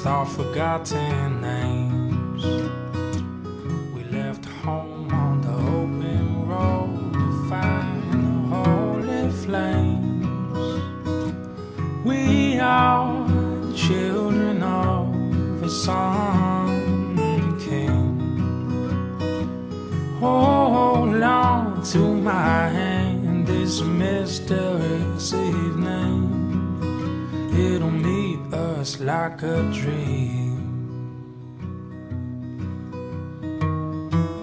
with our forgotten names. We left home on the open road to find the holy flames. We are the children of a sun king. Oh, Hold on to my hand this mysterious evening. It'll meet us like a dream.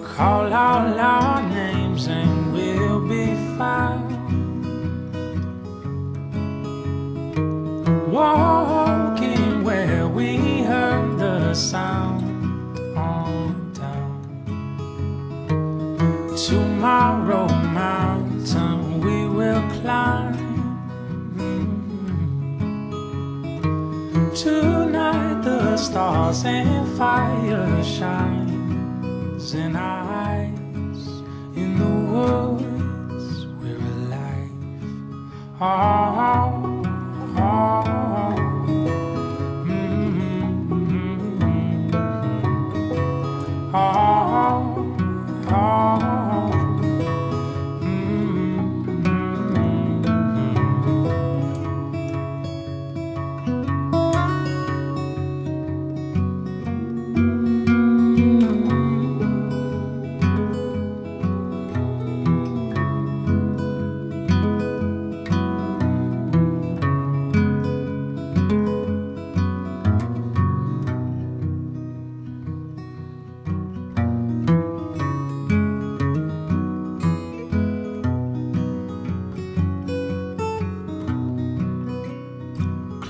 Call out our names and we'll be found. Walking where we heard the sound on down. Tomorrow mountain we will climb. Tonight the stars and fire shines in our eyes. In the woods we're alive. Oh,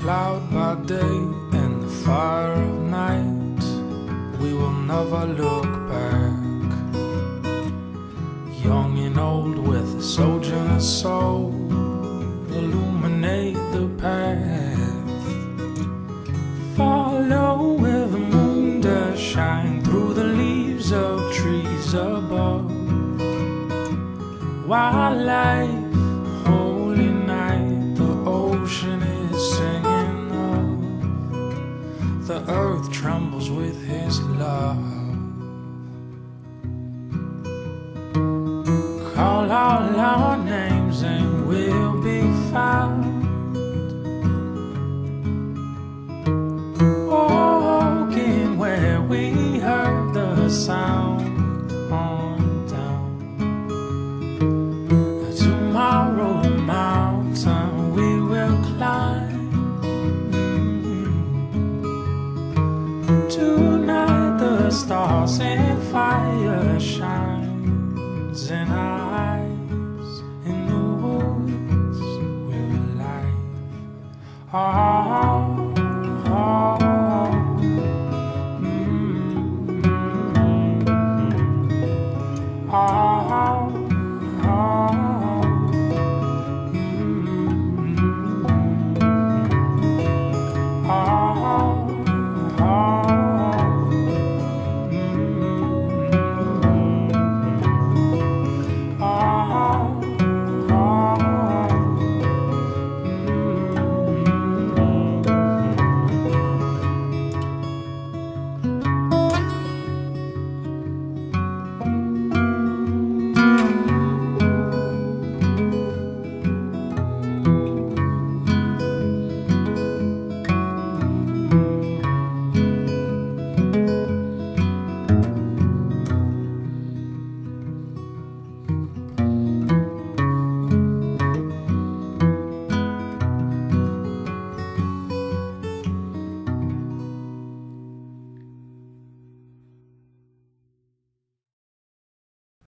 Cloud by day and the fire of night, we will never look back. Young and old with a sojourner soul, illuminate the path. Follow where the moon does shine through the leaves of trees above. Wildlife, The earth trembles with his love. And fire shines in our eyes. In the woods